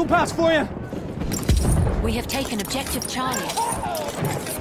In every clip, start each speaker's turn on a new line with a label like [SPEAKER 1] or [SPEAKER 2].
[SPEAKER 1] Kompass for you!
[SPEAKER 2] We have taken objective Charlie.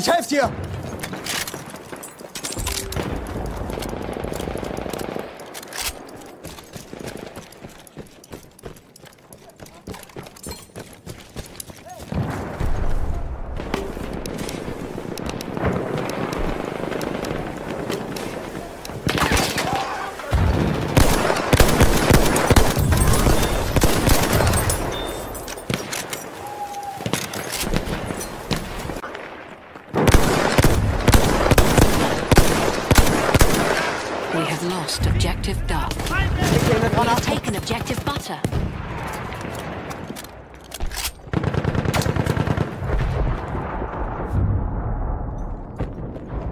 [SPEAKER 1] Ich helfe dir!
[SPEAKER 2] Lost objective
[SPEAKER 3] Duff.
[SPEAKER 2] We have taken objective Butter.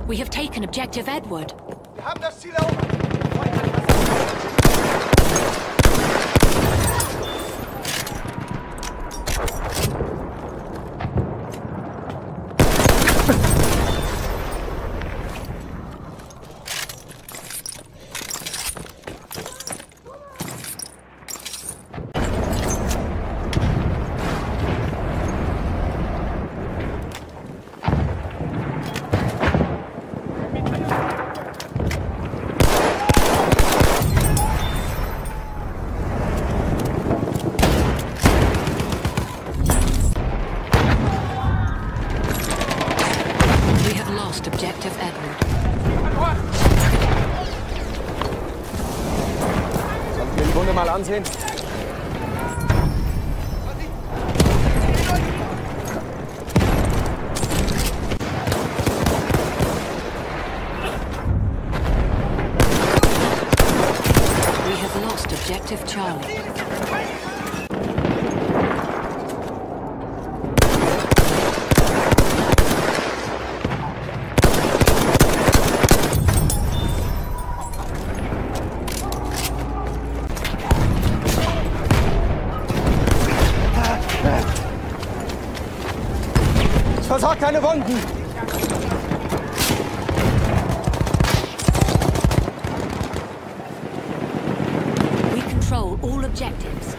[SPEAKER 2] We have taken objective Edward.
[SPEAKER 3] Mal ansehen?
[SPEAKER 2] We have lost objective Charlie.
[SPEAKER 3] Deine Wunden!
[SPEAKER 2] We control all objectives.